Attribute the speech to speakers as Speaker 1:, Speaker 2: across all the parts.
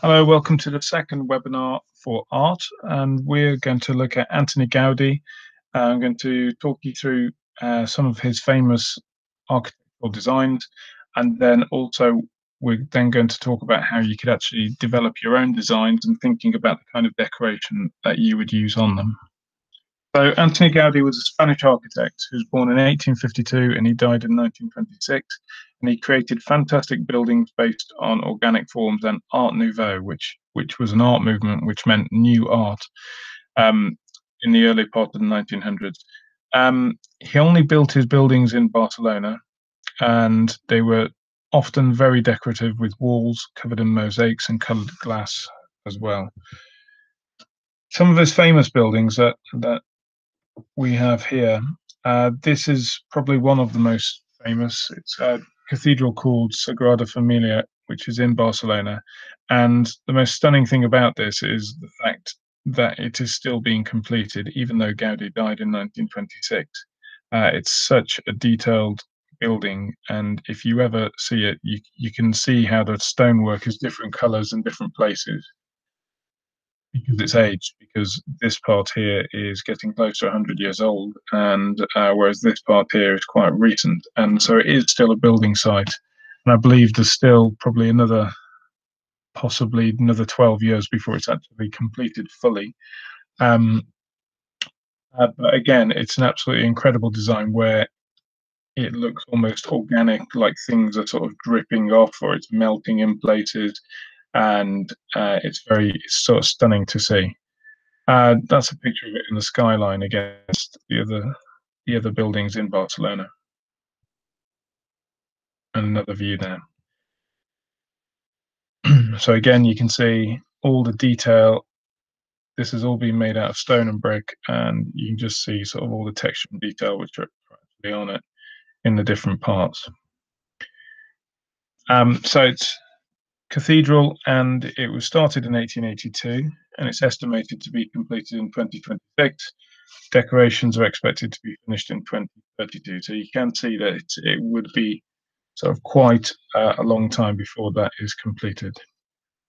Speaker 1: Hello, welcome to the second webinar for art, and we're going to look at Antoni Gaudi. Uh, I'm going to talk you through uh, some of his famous architectural designs, and then also we're then going to talk about how you could actually develop your own designs and thinking about the kind of decoration that you would use on them. So Antoni Gaudi was a Spanish architect who was born in 1852 and he died in 1926. And he created fantastic buildings based on organic forms and Art Nouveau, which which was an art movement which meant new art um, in the early part of the 1900s. Um, he only built his buildings in Barcelona, and they were often very decorative with walls covered in mosaics and coloured glass as well. Some of his famous buildings that that we have here. Uh, this is probably one of the most famous. It's a cathedral called Sagrada Familia, which is in Barcelona. And the most stunning thing about this is the fact that it is still being completed, even though Gaudi died in 1926. Uh, it's such a detailed building, and if you ever see it, you you can see how the stonework is different colours in different places because it's aged because this part here is getting close to 100 years old and uh, whereas this part here is quite recent. And so it is still a building site and i believe there's still probably another possibly another 12 years before it's actually completed fully. Um, uh, but again it's an absolutely incredible design where it looks almost organic like things are sort of dripping off or it's melting in places and uh, it's very sort of stunning to see. Uh, that's a picture of it in the skyline against the other the other buildings in Barcelona, and another view there. so again, you can see all the detail. This has all been made out of stone and brick, and you can just see sort of all the texture and detail which are actually on it in the different parts. Um, so it's cathedral, and it was started in 1882, and it's estimated to be completed in 2026. Decorations are expected to be finished in 2032, so you can see that it, it would be sort of quite uh, a long time before that is completed.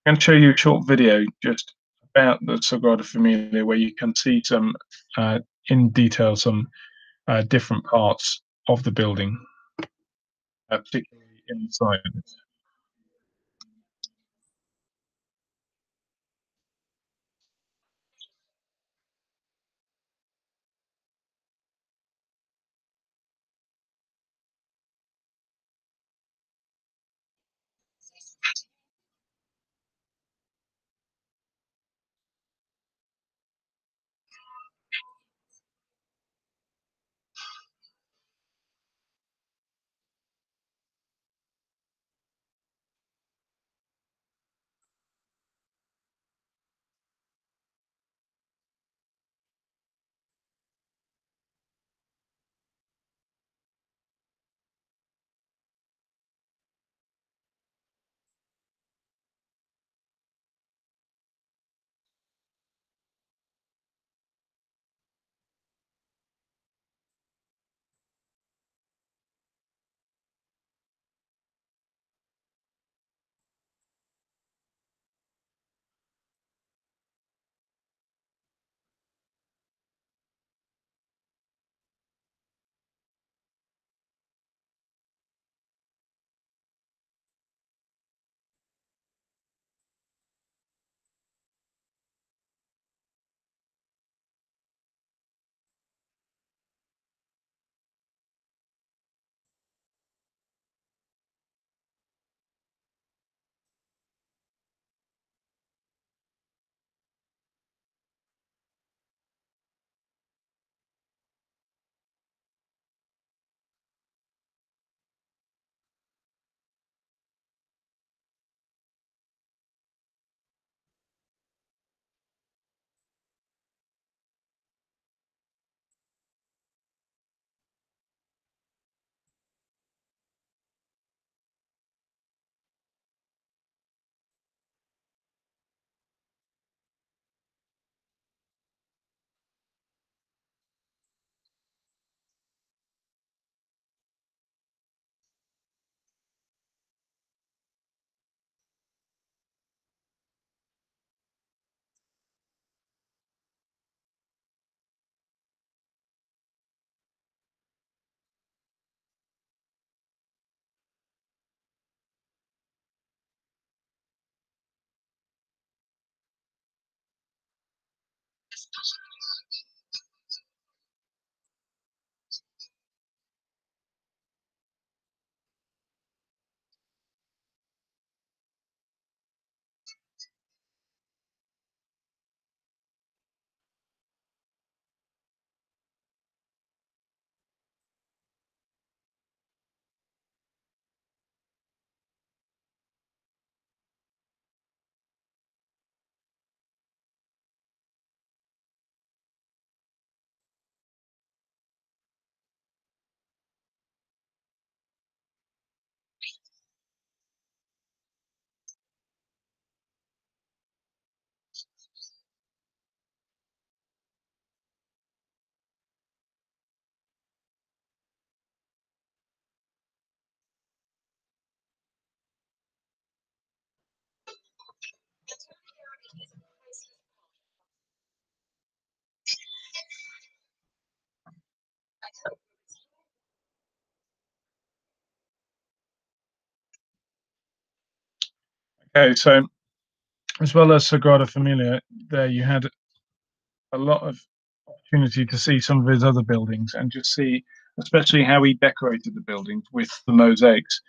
Speaker 1: I'm going to show you a short video just about the Sagrada Familia, where you can see some uh, in detail some uh, different parts of the building, uh, particularly inside どうぞ。Okay, so as well as Sagrada Familia, there you had a lot of opportunity to see some of his other buildings and just see, especially how he decorated the buildings with the mosaics.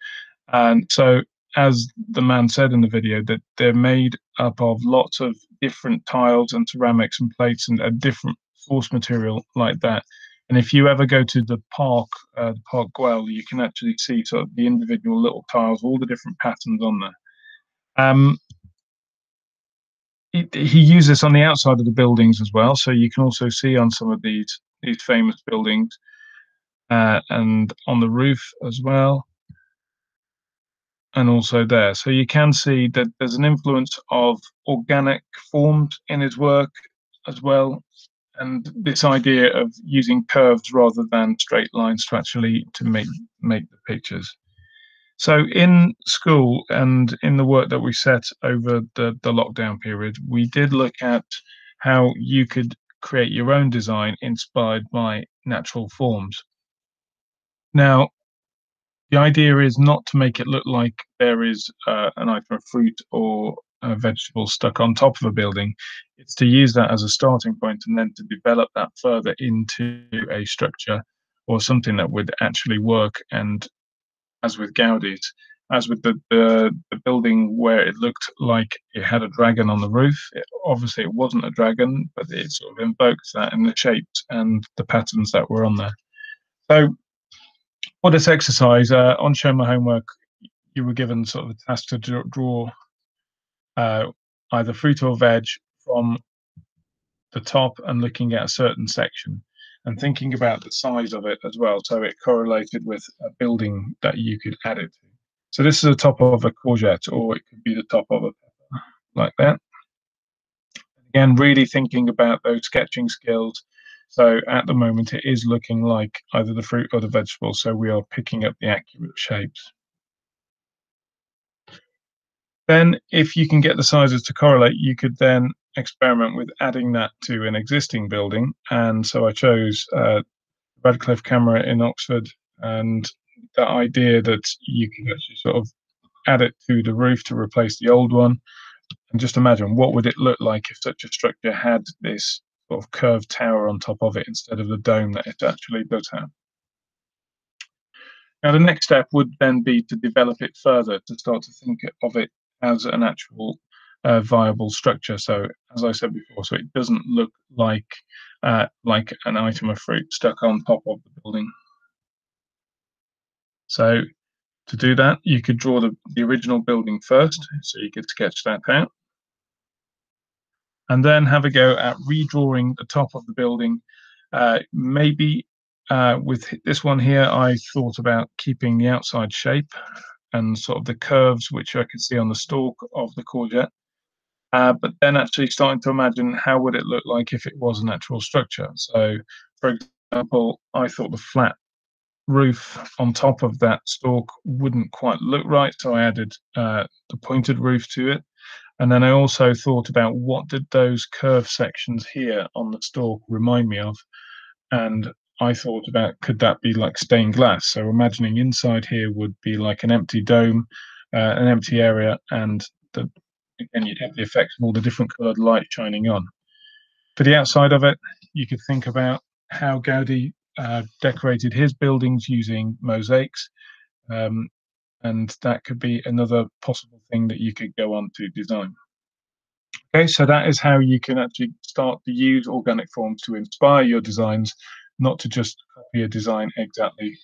Speaker 1: And so, as the man said in the video, that they're made up of lots of different tiles and ceramics and plates and a different source material like that. And if you ever go to the park, uh, the Park Güell, you can actually see sort of the individual little tiles, all the different patterns on there. Um, he, he used this on the outside of the buildings as well, so you can also see on some of these these famous buildings uh, and on the roof as well, and also there. So you can see that there's an influence of organic forms in his work as well, and this idea of using curves rather than straight lines to actually to make make the pictures. So in school and in the work that we set over the, the lockdown period, we did look at how you could create your own design inspired by natural forms. Now, the idea is not to make it look like there is uh, an item of fruit or a vegetable stuck on top of a building. It's to use that as a starting point and then to develop that further into a structure or something that would actually work and as with Gaudi's, as with the, the, the building where it looked like it had a dragon on the roof. It, obviously, it wasn't a dragon, but it sort of invokes that in the shapes and the patterns that were on there. So, for this exercise, uh, on Show My Homework, you were given sort of a task to draw uh, either fruit or veg from the top and looking at a certain section and thinking about the size of it as well. So it correlated with a building that you could add it to. So this is the top of a courgette, or it could be the top of a pepper, like that. Again, really thinking about those sketching skills. So at the moment, it is looking like either the fruit or the vegetable. So we are picking up the accurate shapes. Then, if you can get the sizes to correlate, you could then experiment with adding that to an existing building. And so I chose uh, Radcliffe camera in Oxford and the idea that you can actually sort of add it to the roof to replace the old one. And just imagine what would it look like if such a structure had this sort of curved tower on top of it instead of the dome that it actually does have. Now, the next step would then be to develop it further, to start to think of it as an actual uh, viable structure. So, as I said before, so it doesn't look like uh, like an item of fruit stuck on top of the building. So, to do that, you could draw the, the original building first. So you could sketch that out. And then have a go at redrawing the top of the building. Uh, maybe uh, with this one here, I thought about keeping the outside shape and sort of the curves which I could see on the stalk of the courgette. Uh, but then actually starting to imagine how would it look like if it was a natural structure. So, for example, I thought the flat roof on top of that stalk wouldn't quite look right, so I added uh, the pointed roof to it. And then I also thought about what did those curved sections here on the stalk remind me of, and I thought about could that be like stained glass? So imagining inside here would be like an empty dome, uh, an empty area, and the again, you'd have the effect of all the different coloured light shining on. For the outside of it, you could think about how Gaudi uh, decorated his buildings using mosaics. Um, and that could be another possible thing that you could go on to design. Okay, so that is how you can actually start to use organic forms to inspire your designs, not to just copy a design exactly